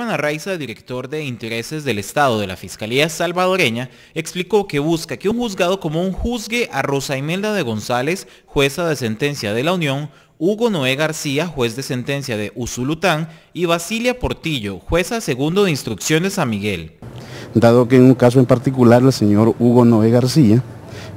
Juan Arraiza, director de Intereses del Estado de la Fiscalía Salvadoreña, explicó que busca que un juzgado común juzgue a Rosa Imelda de González, jueza de sentencia de la Unión, Hugo Noé García, juez de sentencia de Usulután, y Basilia Portillo, jueza segundo de instrucción de San Miguel. Dado que en un caso en particular el señor Hugo Noé García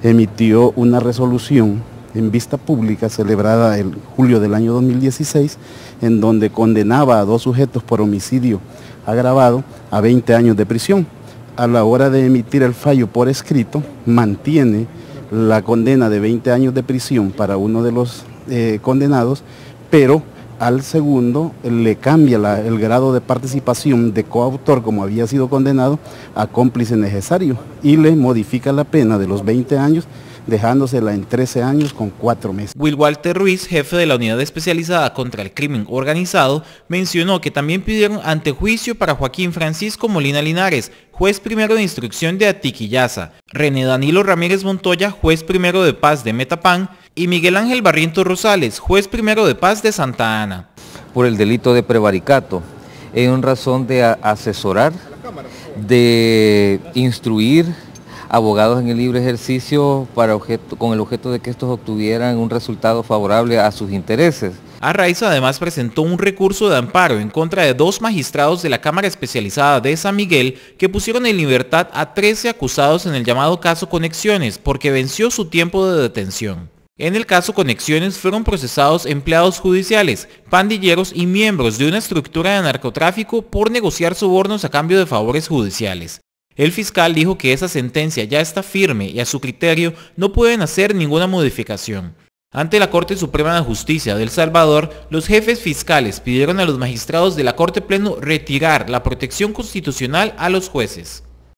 emitió una resolución en vista pública celebrada el julio del año 2016, en donde condenaba a dos sujetos por homicidio agravado a 20 años de prisión. A la hora de emitir el fallo por escrito, mantiene la condena de 20 años de prisión para uno de los eh, condenados, pero al segundo le cambia el grado de participación de coautor, como había sido condenado, a cómplice necesario y le modifica la pena de los 20 años dejándosela en 13 años con 4 meses. Will Walter Ruiz, jefe de la Unidad Especializada contra el Crimen Organizado, mencionó que también pidieron antejuicio para Joaquín Francisco Molina Linares, juez primero de instrucción de Atiquillaza, René Danilo Ramírez Montoya, juez primero de paz de Metapán, y Miguel Ángel Barrientos Rosales, juez primero de paz de Santa Ana. Por el delito de prevaricato, en razón de asesorar, de instruir, abogados en el libre ejercicio con el objeto de que estos obtuvieran un resultado favorable a sus intereses. Arraiza además presentó un recurso de amparo en contra de dos magistrados de la Cámara Especializada de San Miguel que pusieron en libertad a 13 acusados en el llamado caso Conexiones porque venció su tiempo de detención. En el caso Conexiones fueron procesados empleados judiciales, pandilleros y miembros de una estructura de narcotráfico por negociar sobornos a cambio de favores judiciales. El fiscal dijo que esa sentencia ya está firme y a su criterio no pueden hacer ninguna modificación. Ante la Corte Suprema de Justicia de El Salvador, los jefes fiscales pidieron a los magistrados de la Corte Pleno retirar la protección constitucional a los jueces.